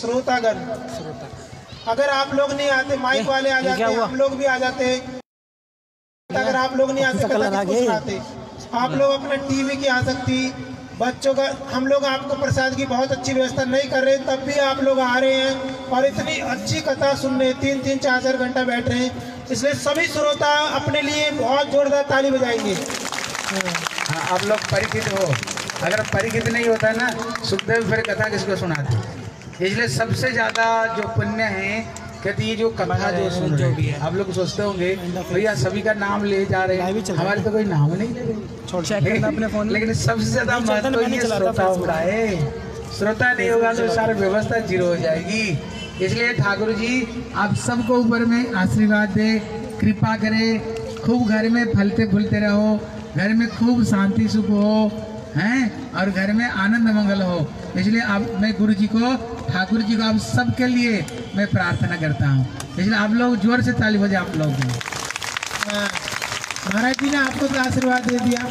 श्रोतागण अगर आप लोग नहीं आते माइक वाले आ जाते हम लोग भी आ जाते। अगर आप लोग नहीं आते कथा किसको आप लोग अपने टीवी की आ सकती बच्चों का हम लोग आपको प्रसाद की बहुत अच्छी व्यवस्था नहीं कर रहे तब भी आप लोग आ रहे हैं और इतनी अच्छी कथा सुनने तीन तीन चार चार घंटा बैठ रहे हैं। इसलिए सभी श्रोता अपने लिए बहुत जोरदार ताली बजाएँगे। हाँ आप लोग परिचित हो। अगर परिचित नहीं होता ना सुखदेव फिर कथा किसको सुनाते? इसलिए सबसे ज़्यादा जो पुण्य है कहते ये जो कथा जो सुन जो भी है आप लोग सोचते होंगे भैया सभी का नाम ले जा रहे हैं हमारे तो कोई नाम नहीं ले रहे। अपने फ़ोन लेकिन सबसे ज़्यादा महत्व तो ये श्रोताओं का है। श्रोता नहीं होगा तो सारी व्यवस्था ज़ीरो हो जाएगी। इसलिए ठाकुर जी आप सबको ऊपर में आशीर्वाद दे कृपा करे खूब घर में फलते फूलते रहो घर में खूब शांति सुख हो हैं और घर में आनंद मंगल हो। इसलिए आप मैं गुरु जी को ठाकुर जी को आप सबके लिए मैं प्रार्थना करता हूँ। इसलिए आप लोग ज़ोर से ताली बजे आप लोग। हाँ, महाराज जी ने आपको तो आशीर्वाद दे दिया।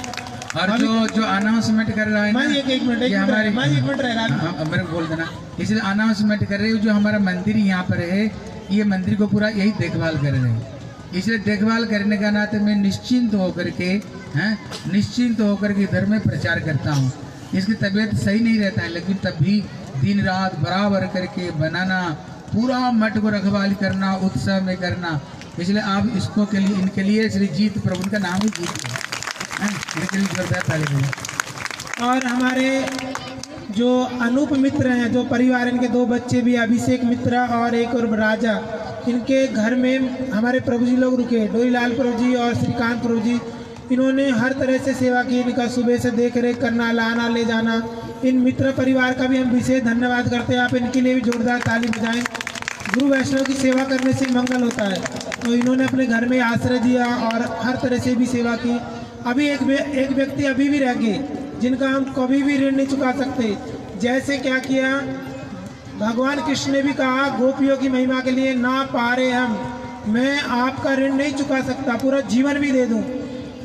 और जो जो अनाउंसमेंट कर रहा है ना एक एक मिनट हमारे एक मिनट रह रहा हाँ, हाँ, मेरे बोल देना। इसलिए अनाउंसमेंट कर रहे हो जो हमारा मंदिर यहाँ पर है ये मंदिर को पूरा यही देखभाल कर रहे हैं। इसलिए देखभाल करने का नाते मैं निश्चिंत होकर के हैं निश्चिंत होकर के इधर में प्रचार करता हूँ। इसकी तबीयत सही नहीं रहता है लेकिन तब भी दिन रात बराबर करके बनाना, पूरा मठ को रखवाली करना, उत्सव में करना। इसलिए आप इसको के लिए, इनके लिए श्री जीत प्रभु का नाम ही जीत है। ताली और हमारे जो अनूप मित्र हैं, जो परिवार, इनके दो बच्चे भी, अभिषेक मित्र और एक और राजा, इनके घर में हमारे प्रभु जी लोग रुके। डोरीलाल प्रभु जी और श्रीकांत प्रभु जी इन्होंने हर तरह से सेवा की इनका सुबह से देख रेख करना, लाना, ले जाना। इन मित्र परिवार का भी हम विशेष धन्यवाद करते हैं। आप इनके लिए भी जोरदार ताली बजाएँ। गुरु वैष्णव की सेवा करने से मंगल होता है। तो इन्होंने अपने घर में आश्रय दिया और हर तरह से भी सेवा की। अभी एक एक व्यक्ति अभी भी रह गए, जिनका हम कभी भी ऋण नहीं चुका सकते। जैसे क्या किया? भगवान कृष्ण ने भी कहा, गोपियों की महिमा के लिए ना पा रहे हम। मैं आपका ऋण नहीं चुका सकता, पूरा जीवन भी दे दूँ।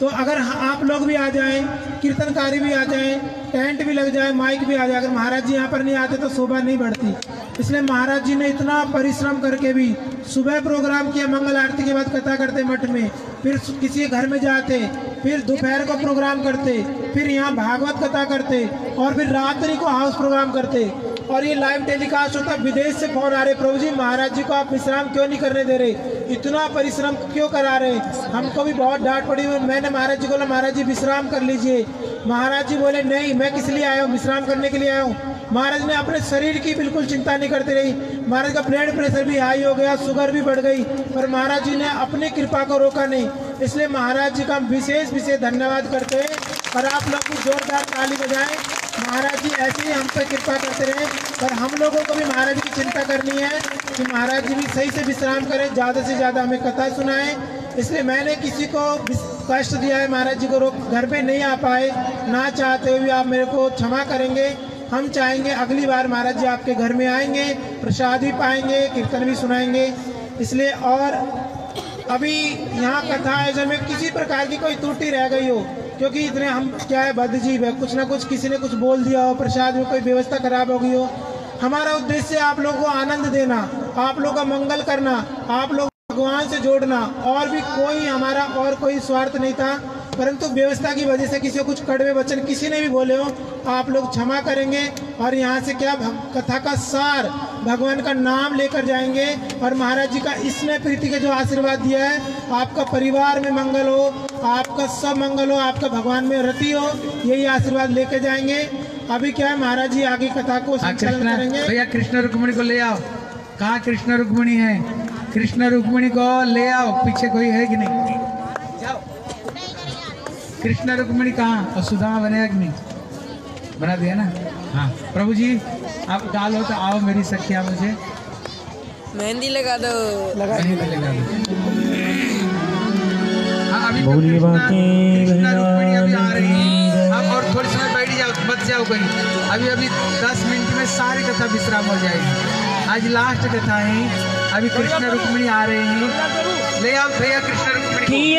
तो अगर आप लोग भी आ जाएँ, कीर्तनकारी भी आ जाएँ, टेंट भी लग जाए, माइक भी आ जाए, अगर महाराज जी यहाँ पर नहीं आते तो शोभा नहीं बढ़ती। इसलिए महाराज जी ने इतना परिश्रम करके भी सुबह प्रोग्राम किया, मंगल आरती के बाद कथा करते मठ में, फिर किसी घर में जाते, फिर दोपहर को प्रोग्राम करते, फिर यहाँ भागवत कथा करते, और फिर रात्रि को हाउस प्रोग्राम करते। और ये लाइव टेलीकास्ट होता, विदेश से फ़ोन आ रहे, प्रभु जी, महाराज जी को आप विश्राम क्यों नहीं करने दे रहे? इतना परिश्रम क्यों करा रहे हमको भी बहुत डांट पड़ी मैंने महाराज जी बोला, महाराज जी, विश्राम कर लीजिए। महाराज जी बोले, नहीं, मैं किस लिए आया हूँ? विश्राम करने के लिए आया हूँ। महाराज ने अपने शरीर की बिल्कुल चिंता नहीं करते रही। महाराज का ब्लड प्रेशर भी हाई हो गया, शुगर भी बढ़ गई, पर महाराज जी ने अपनी कृपा को रोका नहीं। इसलिए महाराज जी का विशेष विशेष धन्यवाद करते हैं। और आप लोग जोरदार ताली बजाएँ। महाराज जी, ऐसे ही हम पर कृपा करते रहे, पर हम लोगों को भी महाराज की चिंता करनी है कि महाराज जी भी सही से विश्राम करें, ज़्यादा से ज़्यादा हमें कथा सुनाएँ। इसलिए मैंने किसी को कष्ट दिया है, महाराज जी को रोक, घर पे नहीं आ पाए, ना चाहते हुए आप मेरे को क्षमा करेंगे। हम चाहेंगे अगली बार महाराज जी आपके घर में आएँगे, प्रसाद भी पाएँगे, कीर्तन भी सुनाएँगे। इसलिए और अभी यहाँ कथा आयोजन में किसी प्रकार की कोई त्रुटि रह गई हो क्योंकि इतने हम, क्या है बदजीब है। कुछ ना कुछ किसी ने कुछ बोल दिया हो, प्रसाद में कोई व्यवस्था खराब हो गई हो। हमारा उद्देश्य आप लोगों को आनंद देना, आप लोगों का मंगल करना, आप लोग भगवान से जोड़ना। और भी कोई हमारा और कोई स्वार्थ नहीं था। परंतु व्यवस्था की वजह से किसी को कुछ कड़वे वचन किसी ने भी बोले हो आप लोग क्षमा करेंगे और यहाँ से क्या कथा का सार भगवान का नाम लेकर जाएँगे और महाराज जी का इसने प्रीति के जो आशीर्वाद दिया है आपका परिवार में मंगल हो आपका सब मंगल हो आपका भगवान में रति हो यही आशीर्वाद लेके जाएँगे। अभी क्या है महाराज जी आगे कथा को हाँ संचालन करेंगे। भैया कृष्ण रुक्मणी को ले आओ। कहा कृष्ण रुक्मणी है? कृष्ण रुक्मणी को ले आओ पीछे कोई है कि नहीं? कृष्ण रुक्मणी कहाँ? और सुदामा बनेगा कि नहीं बना दिया ना? हाँ। प्रभु जी आप डालो तो आओ मेरी सखिया मुझे। मेहंदी लगा दो। कहीं पे लगा दो। हाँ, अभी तो कृष्णा- बाकी कृष्णा भैया रुक्मणी अभी आ रही है। आप और थोड़ी समय बैठ जाओ मत जाओ कहीं। अभी अभी दस मिनट में सारी कथा विश्राम हो जाएगी। आज लास्ट कथा है। अभी कृष्ण रुक्मणी आ रहे हैं। ले आओ भैया कृष्ण रुक्मणी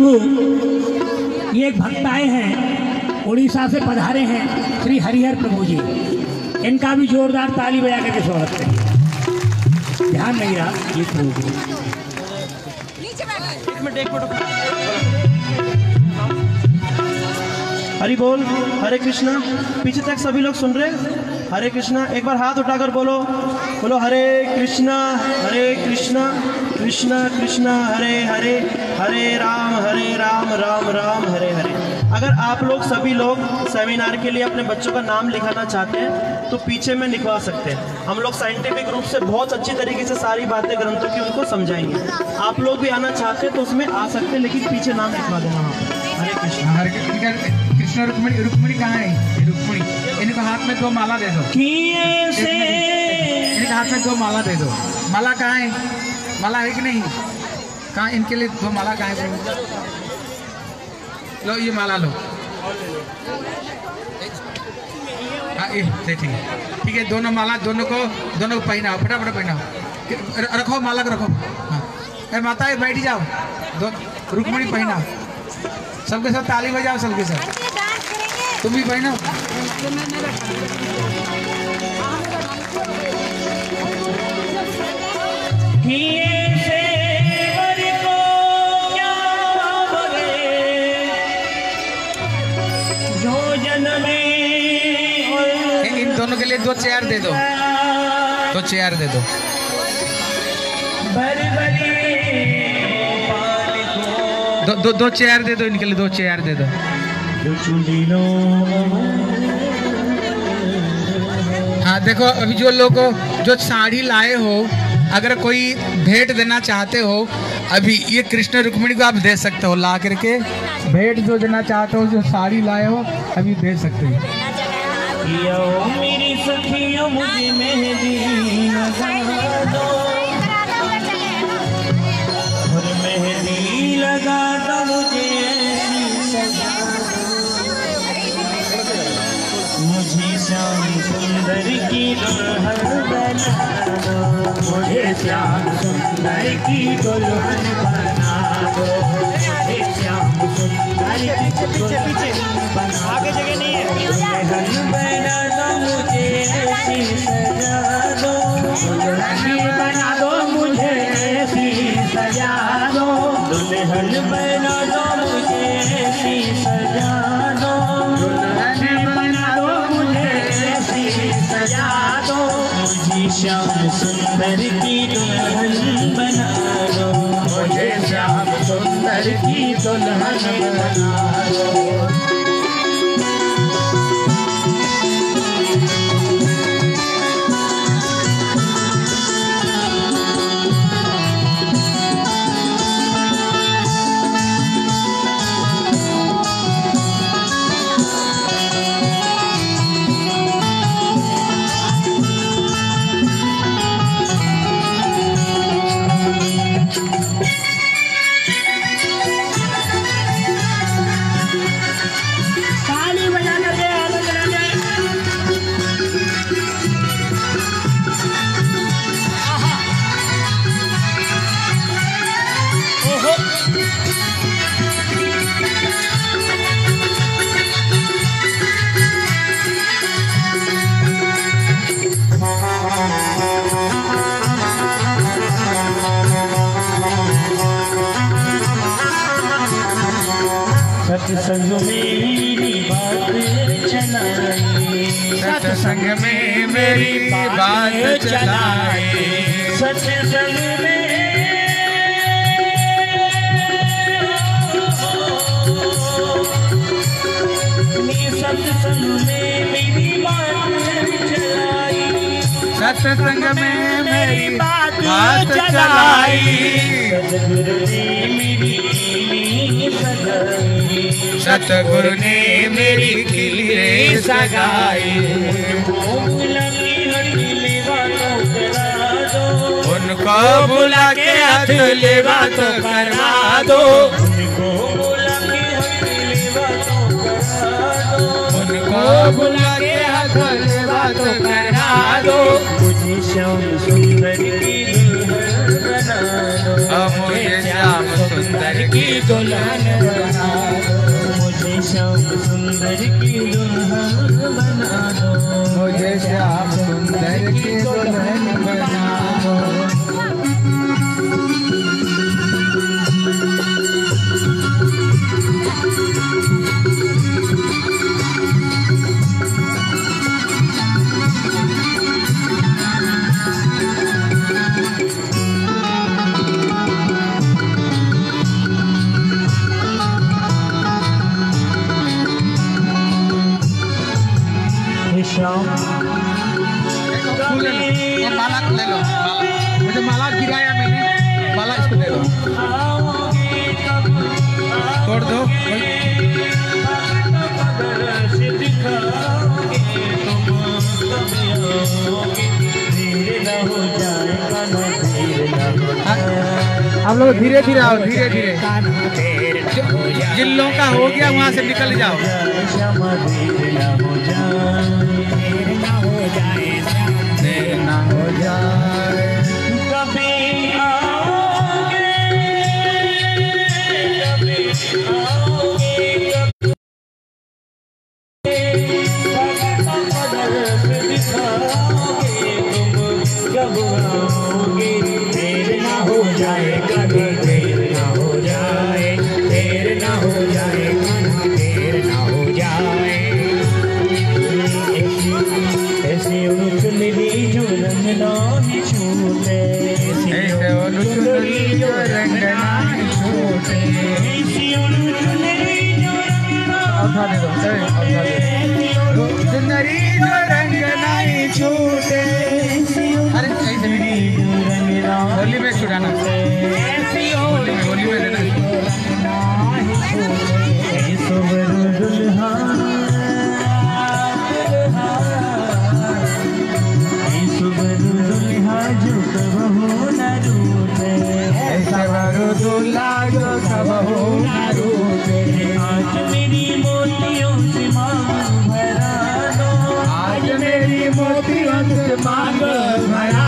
प्रभु ये एक भक्त आए हैं उड़ीसा से पधारे हैं, श्री हरिहर प्रभु जी। इनका भी जोरदार ताली बजा करके स्वागत करिए ध्यान नहीं रहा, ये प्रभु जी। हरि बोल, हरे कृष्णा। पीछे तक सभी लोग सुन रहे हरे कृष्णा, एक बार हाथ उठाकर बोलो। बोलो, हरे कृष्णा हरे कृष्णा कृष्णा कृष्णा, हरे हरे। हरे राम हरे राम राम राम हरे हरे। अगर आप लोग सभी लोग सेमिनार के लिए अपने बच्चों का नाम लिखाना चाहते हैं तो पीछे में लिखवा सकते हैं। हम लोग साइंटिफिक रूप से बहुत अच्छी तरीके से सारी बातें ग्रंथों की उनको समझाएँगे। आप लोग भी आना चाहते हैं तो उसमें आ सकते हैं लेकिन पीछे नाम लिखवा देना वहाँ हरे कृष्णा। हरे कृष्ण। कृष्ण रुक्मणी रुक्मणी कहाँ है? रुक्मणी। इनको हाथ में दो माला दे दो। इनके हाथ में दो माला दे दो। माला कहाँ है? माला है कि नहीं? कहाँ इनके लिए दो माला कहाँ है लो ये माला लो। हाँ ठीक है ठीक है दोनों माला दोनों को दोनों को पहनाओ फटाफट पहनाओ। रखो माला को रखो। हाँ। ए माता बैठ जाओ। दो रुक्मणी पहनाओ। सबके साथ ताली बजाओ सबके साथ। तुम भी पहनाओ इन दोनों के लिए दो चेयर दे दो। दो चेयर दे दो। दो दो दो चेयर दे दो इनके लिए, दो चेयर दे दो। हाँ देखो, अभी जो लोग, जो साड़ी लाए हो, अगर कोई भेंट देना चाहते हो, अभी ये कृष्ण रुक्मिणी को आप दे सकते हो, ला करके। भेंट जो देना चाहते हो, जो साड़ी लाए हो, अभी दे सकते हो। यो मेरी सखियों, मुझे मेहंदी लगा दो मेहंदी लगा दो, मुझे। मुझे श्याम सुंदर की दुल्हन बना दो मुझे श्याम सुंदर की दुल्हन बना बना दो मुझे सजा बना मुझे सजा बना मुझे सजा दो। बना मुझे सजा दो श्याम सुंदर की दुल्हन बना दो। सुंदर की दुल्हन बना दो। लाडो आज मेरी मोतियों आज मेरी मोतियों से मांग भरा।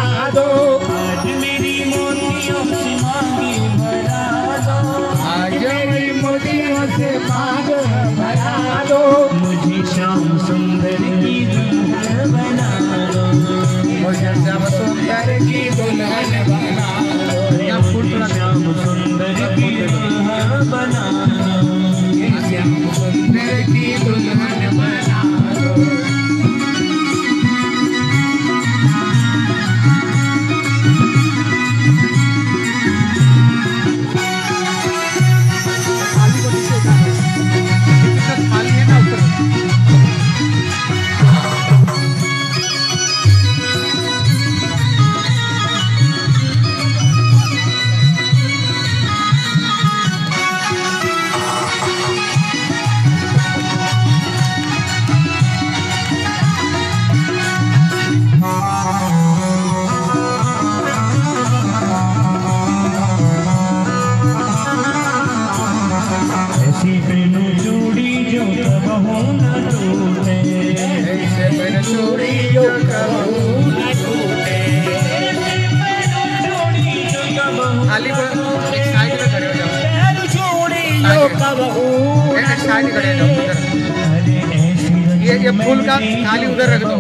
फूल का थाली उधर रख दो।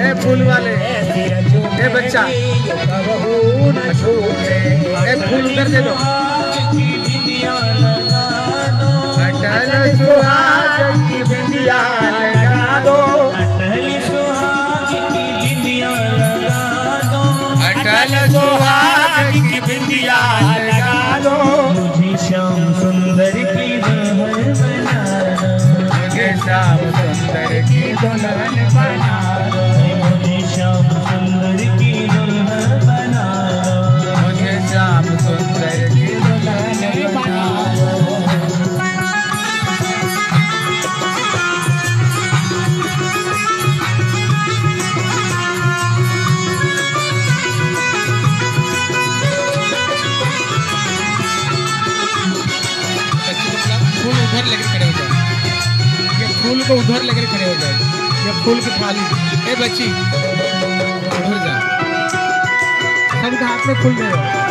ए फूल वाले। ए बच्चा। ए फूल उधर दे दो। अटल सुहाग की बिंदिया लगा दो। अटल सुहाग की बिंदिया लगा दो। अटल मुझे शाम Madonna. बच्ची सब तो हाथ में खुल गए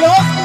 ¡No!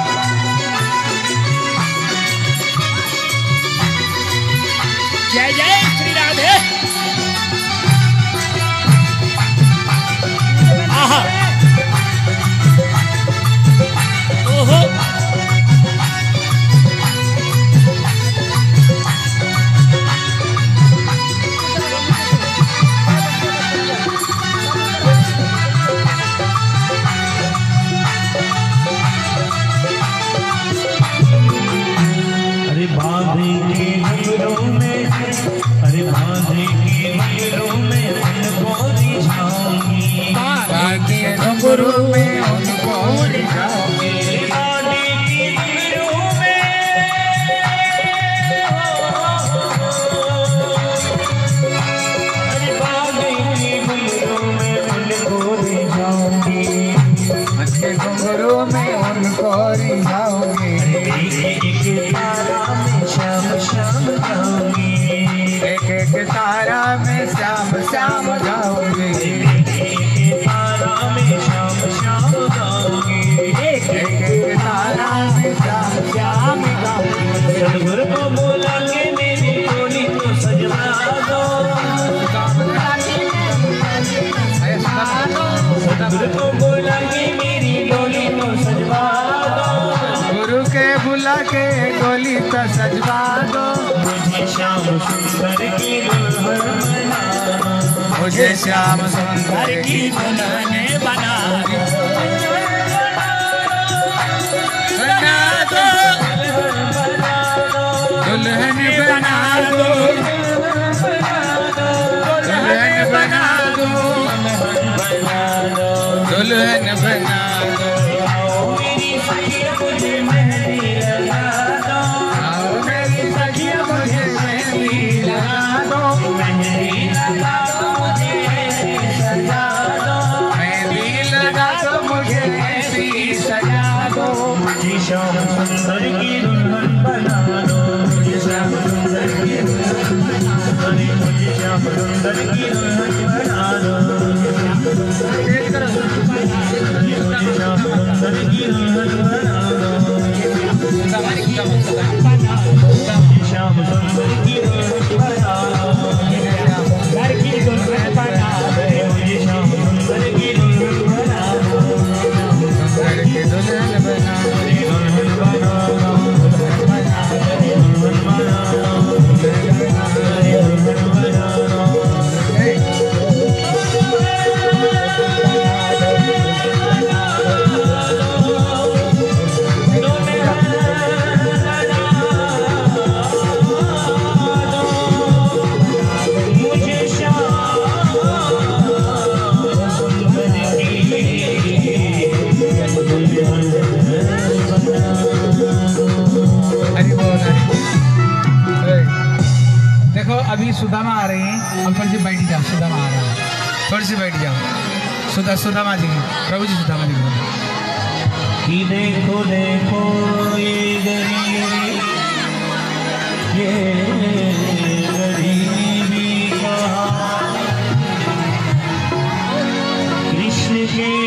Lulu and Brenna. Sudama आ रही है, हम थोड़ी सी बैठ जाओ सुदामा आ रहा है। थोड़ी सी बैठ जाओ। सुधा सुदामा जी प्रभु जी सुदामा जी कि देखो देखो, ये गरीबी कृष्ण के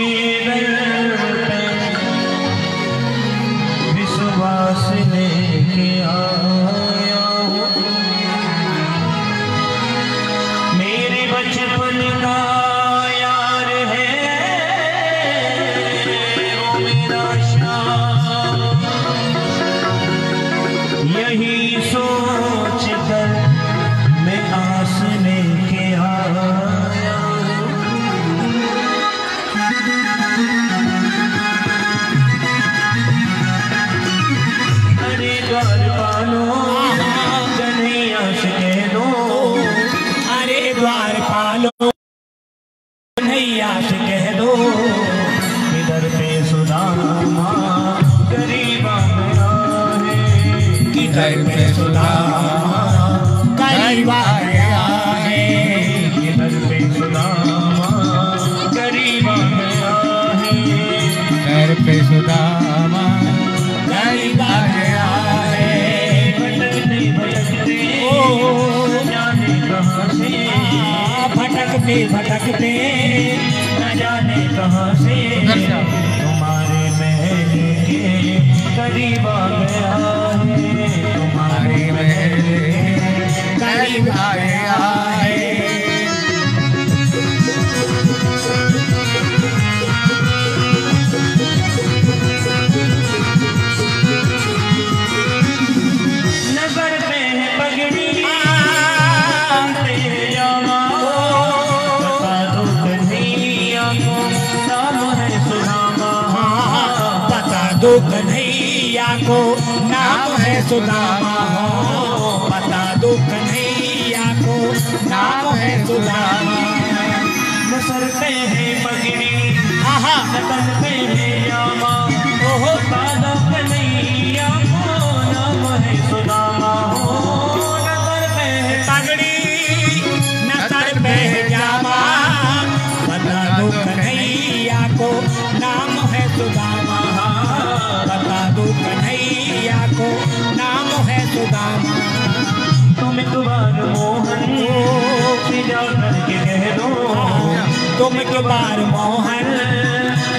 तुम के बार मोहन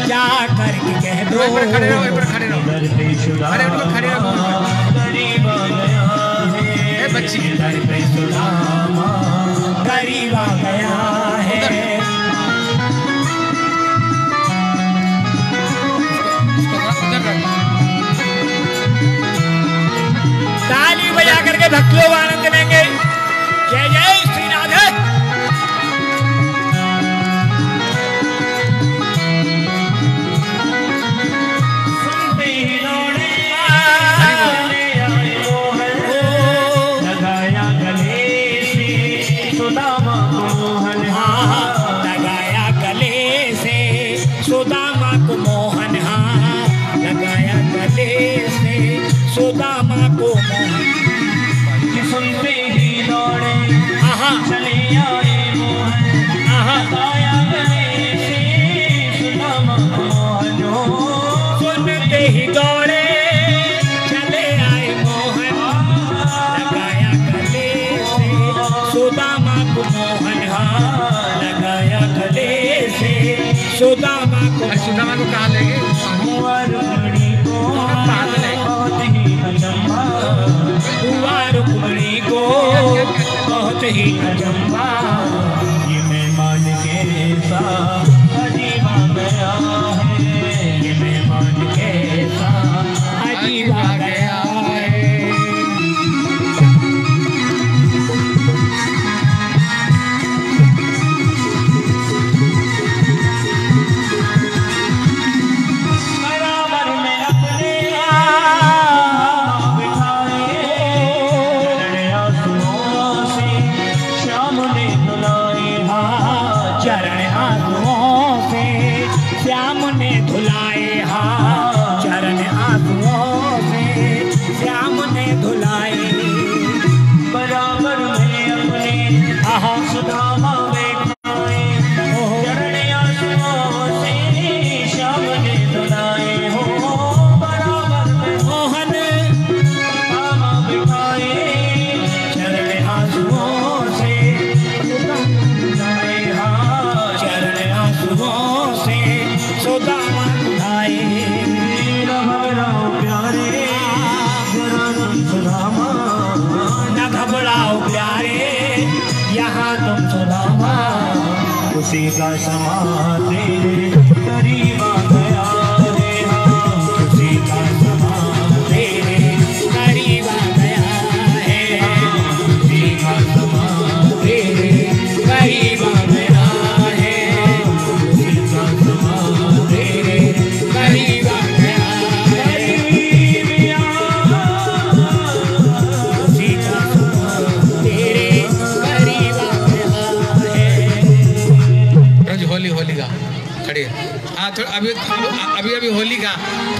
क्या करके कह दो? खड़े रहो खड़े रहो। खड़े रहो। खड़े गया है। ताली बजा करके भक्तों आनंद लेंगे चंदमा को कहाँ लेंगे? ही अजम्बा ये मेहमान के साथ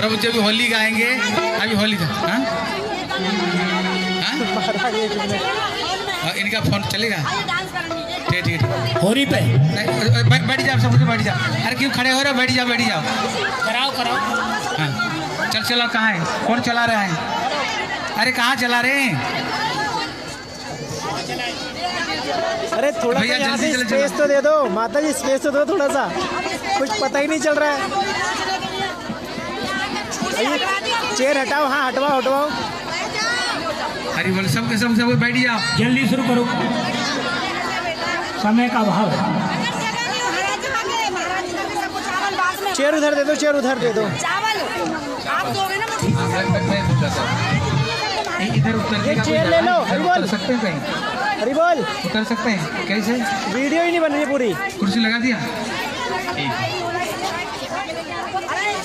प्रभु जी अभी होली गाएँगे अभी होली का हाँ? हाँ? हाँ, इनका फ़ोन चलेगा? ठीक ठीक। होरी पे। बैठ जाओ सब बैठ जाओ। अरे क्यों खड़े हो रहे बैठ जाओ बैठ जाओ। कराओ कराओ। हाँ। चल चलो कहाँ है? कौन चला रहा है। अरे कहाँ चला रहे हैं? अरे थोड़ा सा यहाँ जल्दी से स्पेस तो दे दो। माता जी स्पेस तो दो थोड़ा सा। कुछ पता ही नहीं चल रहा है। चेयर हटाओ हाँ हटवाओ हटवाओ। अरे बोले सबके सब सब बैठ जाओ। जल्दी शुरू करो। समय का अभाव। चेयर उधर दे दो चेयर उधर दे दो। चावल आप दोगे ना इधर उतर ये चेयर ले लो, हरी बोल। सकते हैं कहीं? हरी बोल उतर सकते हैं? कैसे? वीडियो ही नहीं बन रही पूरी। कुर्सी लगा दिया?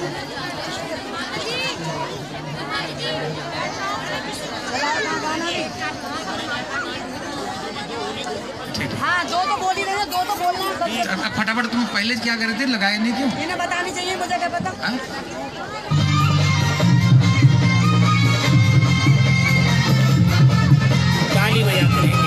हैं। आ हाँ दो तो बोल ही रहे हैं दो तो बोलना है। फटाफट तुम पहले क्या करे थे? लगाए नहीं क्यों? इन्हें बतानी चाहिए मुझे क्या पता? हाँ? ताली बजा करेंगे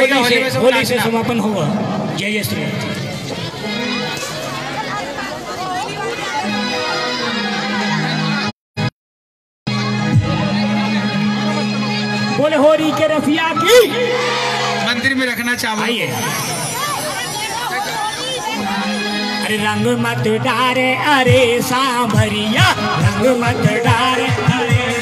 होली से होली से समापन होगा जय जय श्री राम। बोले होली के रफिया की। मंदिर में रखना चाहिए अरे रंग मत डारे अरे सांभरिया। रंग मत डारे अरे।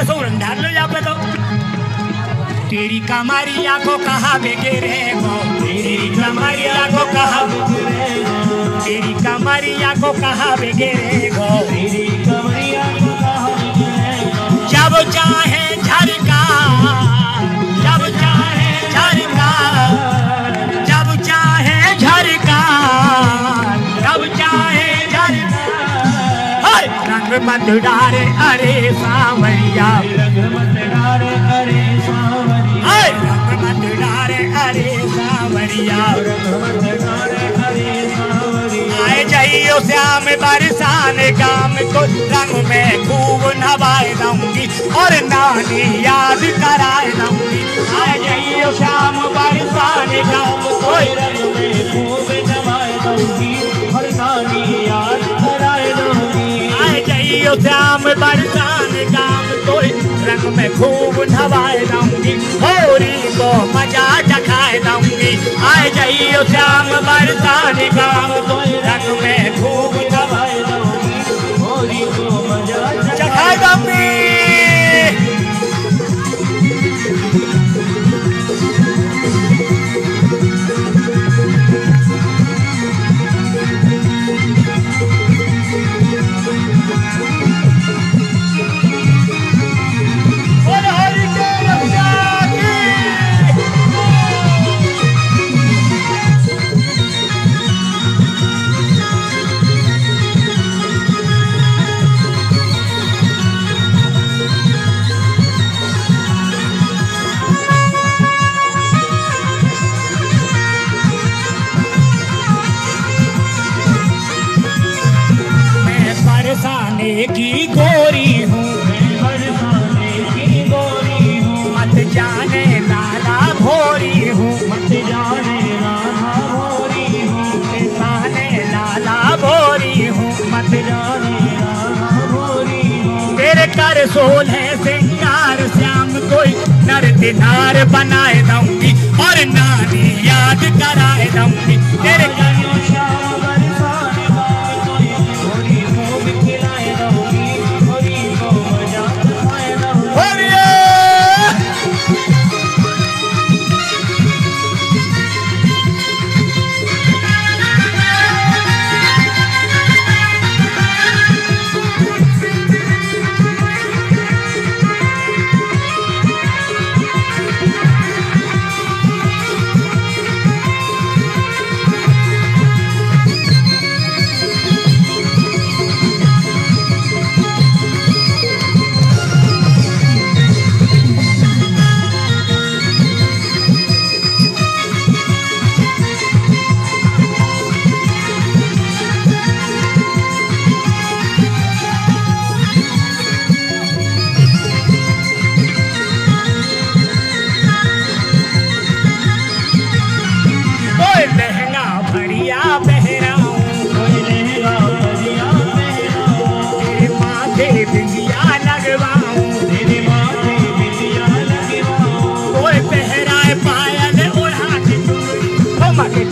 लो तो। तेरी कमरिया को कहा गिरे गो तेरी कमरिया को कहा तेरी कमरिया को कहा गिरे गो तेरी कमरिया को कहा जब चाहे झरका, जब चाहे झरका। रंग मत डारे, अरे सावरिया। रंगमत डारे हरे सावरिया रंग मत डारे, अरे सावरिया। डारे हरे सावरिया आए जाइयो श्याम बरसान काम को, रंग में खूब नवाए दूँगी और नानी याद कराए दूँगी आए जाइयो श्याम बरसान काम को, रंग में खूब जमाए दूँगी बरसान काम को रंग में खूब दूंगी होरी को मजा चखाए आए जाइयो श्याम बरसान काम को रंग में खूब दूंगी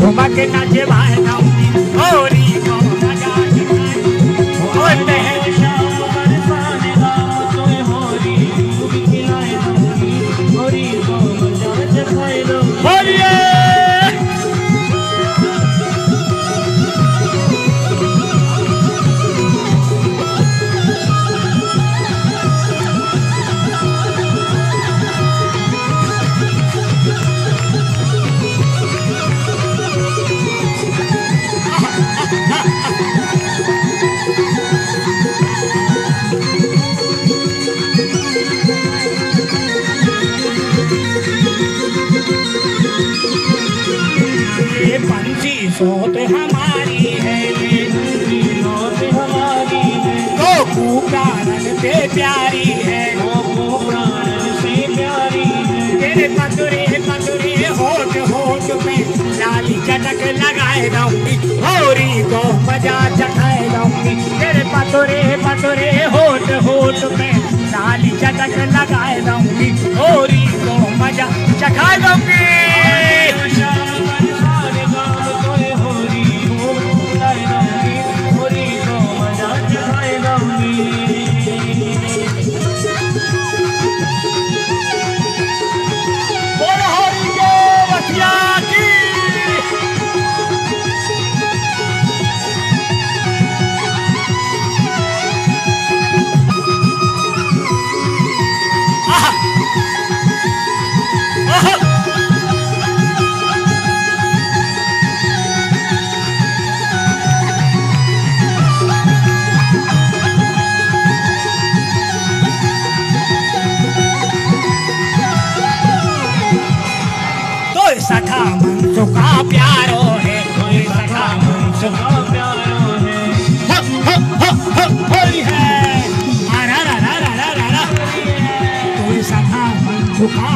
Como que na lleva en la सोत हमारी है सोत हमारी है। गोपू से प्यारी है। प्यारी है। तेरे पतुरे पतुरे होठ होठ पे लाली चटक लगाए रहूँगी। होरी को मज़ा चखाए रहूँगी। तेरे पतुरे पतुरे होठ होठ पे लाली चटक लगाए रहूँगी। होरी को मज़ा चखाए रहूँगी। चुका प्यारो है, कोई सखा मन प्यारो है। कोई है। अरे अरे अरे अरे कोई सखा मन चुका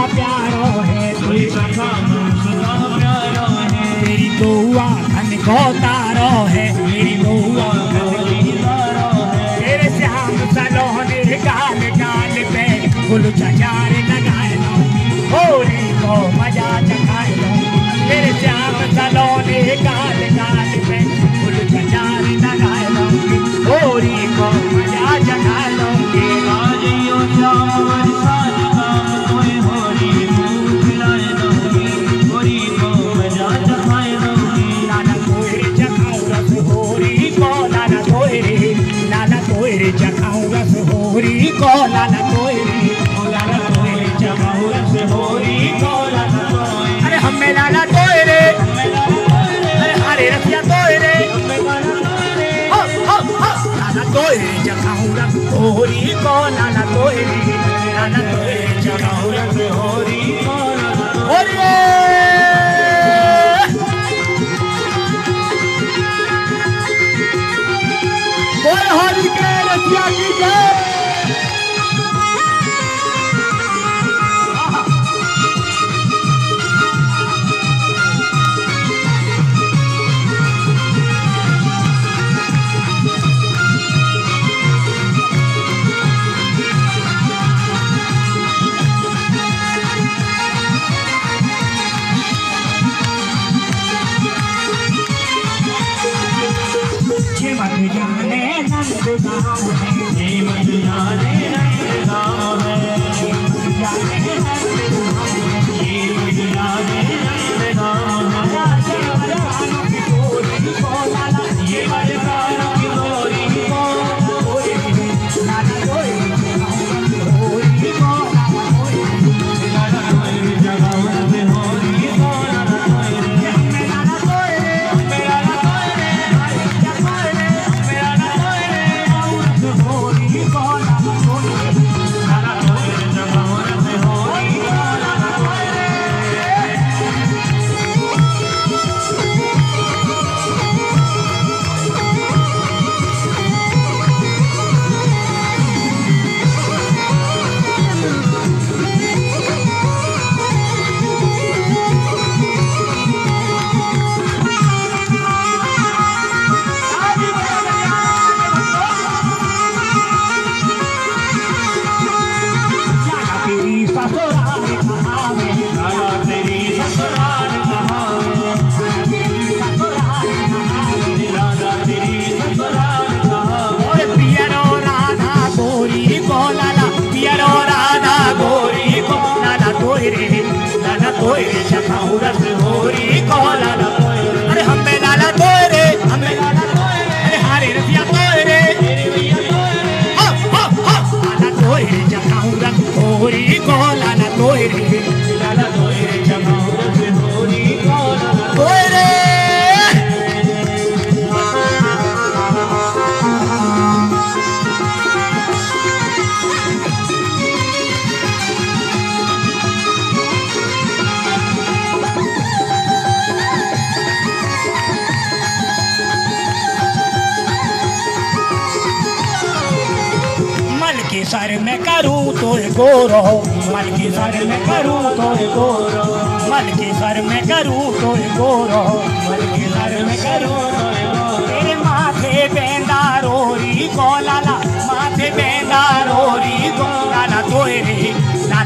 होरी कौन आना तोरी आना तोरी गौरव होरी। होरी बोल होरी के रसिया की जय। Yeah.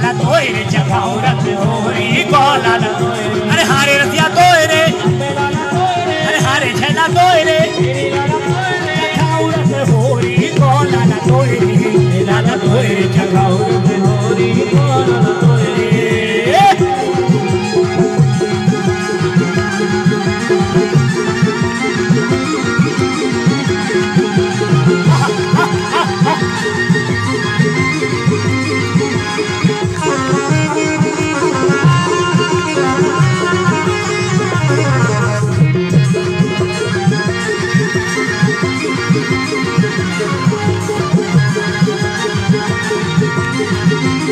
না তোয় রে চাখাও রাত ওরি গলা না আরে হারে রতিয়া তোয় রে আরে হারে ছেলা তোয় রে চাখাও রাত ওরি গলা না তোয় রে না তোয় রে চাখাও রাত ওরি গলা না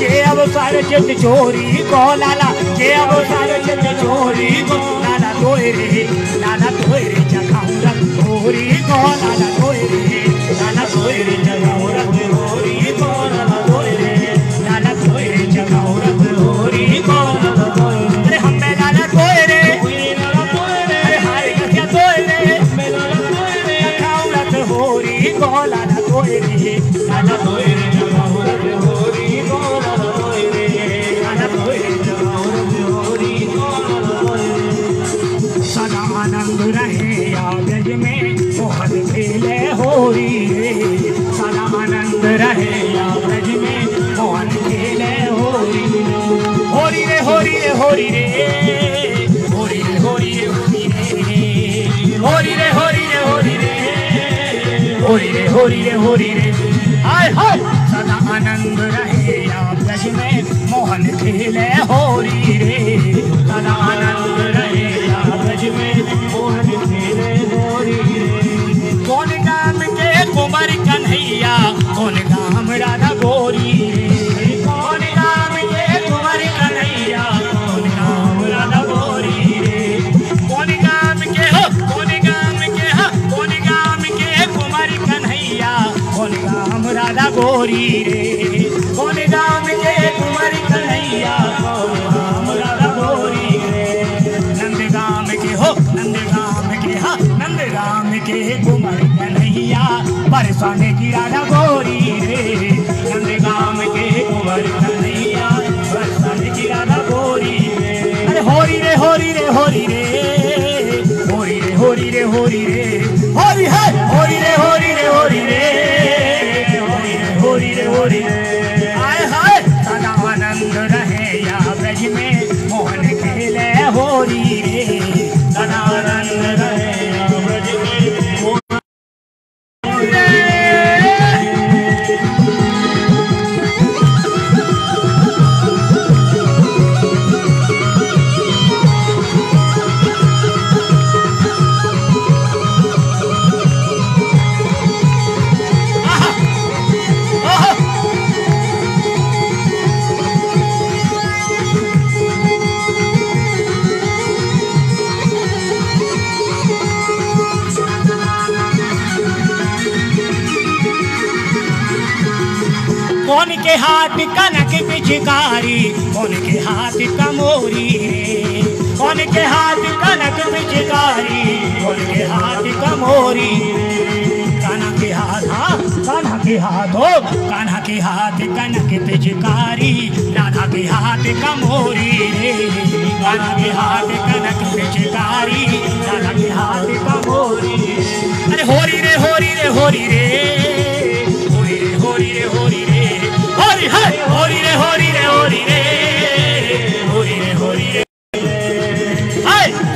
ये अब सारे चंद चोरी को लाला ये अब सारे चंद चोरी को लाला तोय रे लाला तोय रे जगाऊ को लाला तोय लाला तोय रे जगाऊ को लाला लाला को लाला अरे हम में लाला लाला अरे हाय क्या में लाला को लाला लाला होरी रे होरी रे होरी रे होरी रे होरी रे होरी रे होरी रे होरी रे होरी रे रे हाय सदा आनंद रहे ब्रज में मोहन खेले होरी रे सदा आनंद रहे ब्रज में मोहन खेले होरी रे कौन गाम के कुमार कन्हैया कौन गाम राधा गोरी रे। कौन गाम के कुमार कन्हैया कौन गाम गोरी रे। नंद गाम के हो, नंद गाम के हा, नंद गाम के कुमार कन्हैया। बरसाने की राधा गोरी रे। नंद गाम के कुमार कन्हैया। बरसाने की राधा गोरी रे। अरे होरी रे होरी रे होरी रे। होरी रे होरी रे होरी रे। होरी है, होरी रे होरी रे होरी रे। रे हो रे होरी हाय। सदा आनंद रहे या ब्रज में मोहन खेले होरी रे। कमोरी रे कान्हा के हाथ हाँ कान्हा के हाथ हो कान्हा के हाथ कनक पिचकारी। राधा के हाथ कमोरी रे। कान्हा के हाथ कनक पिचकारी। राधा के हाथ कमोरी अरे होरी रे होरी रे होरी रे। होरी रे होरी रे होरी रे। होरी, है, होरी रे होरी रे होरी रे। होरी रे होरी रे।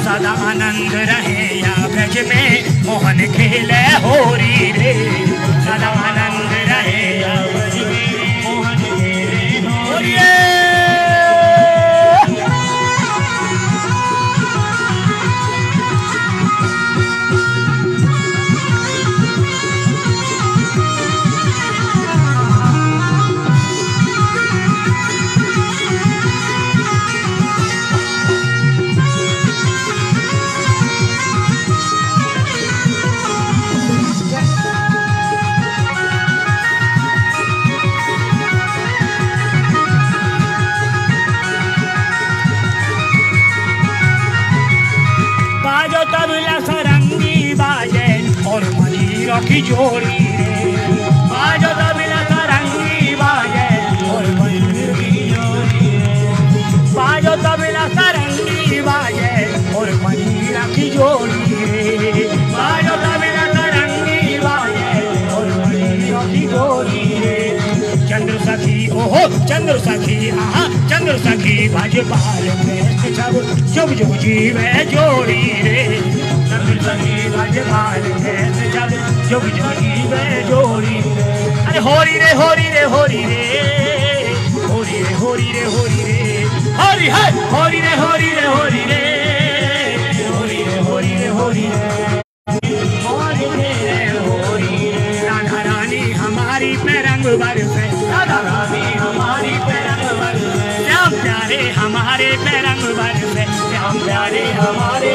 सदा आनंद रहे या ब्रज में। मोहन खेले होरी रे। सदा आनंद रहे की जोड़ी रे बाजो तो मिला तरंगी बाजो तो मिला तरंगी और की जोड़ी रे बाजो तो और मंदिर की जोड़ी रे चंद्र सखी, ओहो, चंद्र सखी, आहा, चंद्र सखी भज पाल में सब जुग जुग जीवे जोड़ी रे। चंद्र सखी भज पाल में सब जोग जोगी मैं जोरी। अरे होरी रे होरी रे होरी रे। होरी रे होरी रे होरी रे। हरी है, होरी रे होरी रे होरी रे। होरी रे होरी रे होरी रे। होरी रे राधा रानी हमारी पैरंग बरसे राधा रानी हमारी पे रंग बरसे श्याम प्यारे हमारे पैरंग बरसे श्याम प्यारे हमारे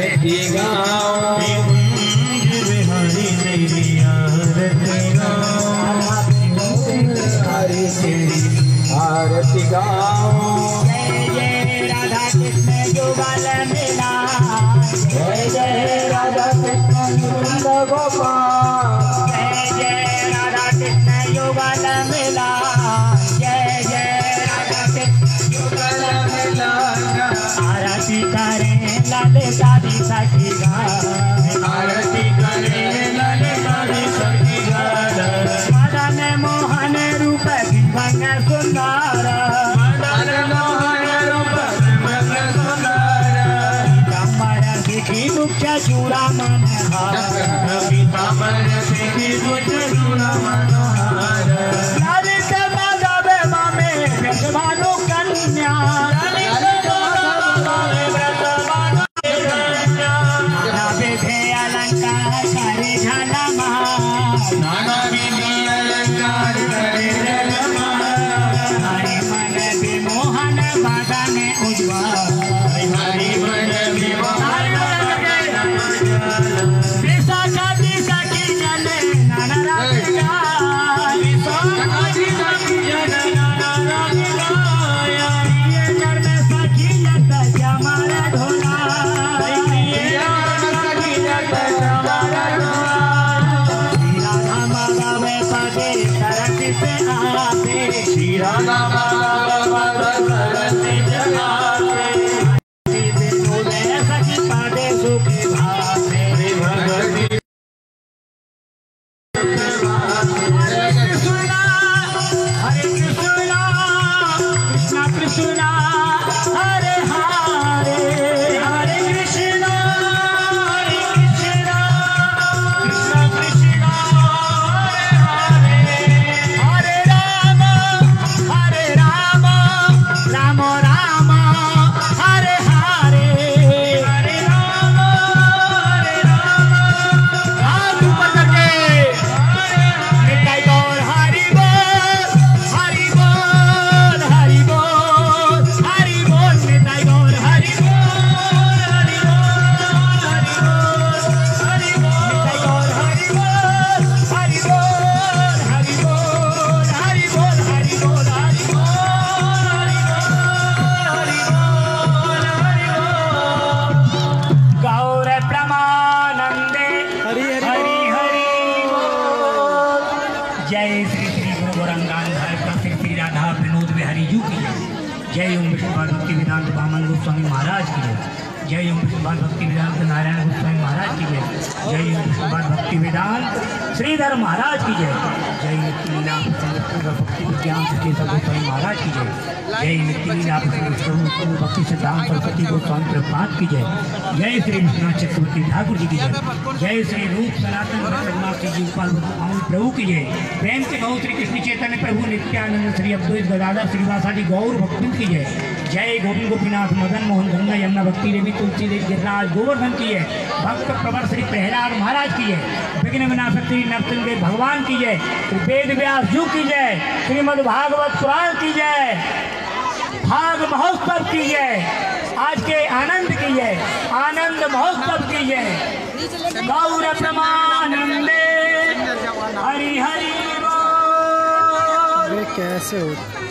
आरती गाओ कुंज बिहारी मेरी आरती गाओ हरि आरती गाओ सर्वोत्तम भक्ति से राम सरस्वती गोस्वामी प्रपात की जय। जय श्री विश्वनाथ चक्रवर्ती ठाकुर जी की जय। जय श्री रूप सनातन रघुनाथ जी गोपाल प्रभु की जय। प्रेम से गौ श्री कृष्ण चैतन्य प्रभु, नित्यानंद श्री अद्वैत श्रीवासा जी गौर भक्ति की जय। जय गोविंद गोपीनाथ, मदन मोहन गंगा, यमुना भक्ति देवी तुलसी देवी गिरनाथ गोवर्धन की है भक्त प्रवर श्री प्रहलाद महाराज की है विघ्न विनाश श्री नरसिंह देव भगवान की जय। वेद व्यास जू की जय। श्रीमद भागवत पुराण की जय। भाग महोत्सव की है। आज के आनंद की है। आनंद महोत्सव की है। गौर प्रमानंदे। हरी हरी कैसे होता